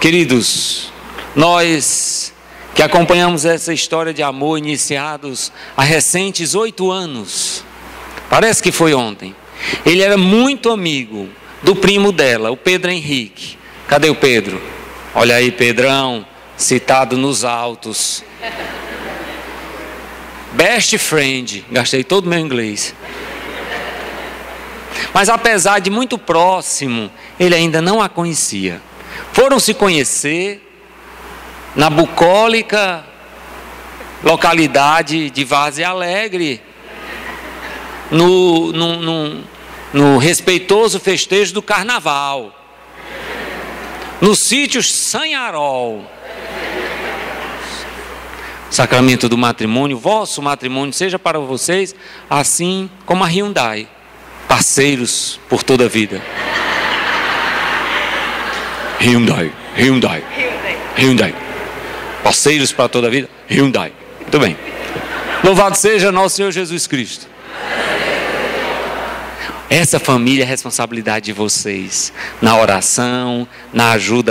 Queridos, nós que acompanhamos essa história de amor iniciados há recentes oito anos, parece que foi ontem. Ele era muito amigo do primo dela, o Pedro Henrique. Cadê o Pedro? Olha aí, Pedrão, citado nos autos. Best friend, gastei todo o meu inglês. Mas apesar de muito próximo, ele ainda não a conhecia. Foram se conhecer na bucólica localidade de Vaze Alegre, no, no, no, no respeitoso festejo do carnaval, no sítio Sanharol. Sacramento do matrimônio, vosso matrimônio seja para vocês assim como a Hyundai, parceiros por toda a vida. Hyundai, Hyundai, Hyundai, parceiros para toda a vida, Hyundai. Muito bem. Louvado seja nosso Senhor Jesus Cristo. Essa família é responsabilidade de vocês, na oração, na ajuda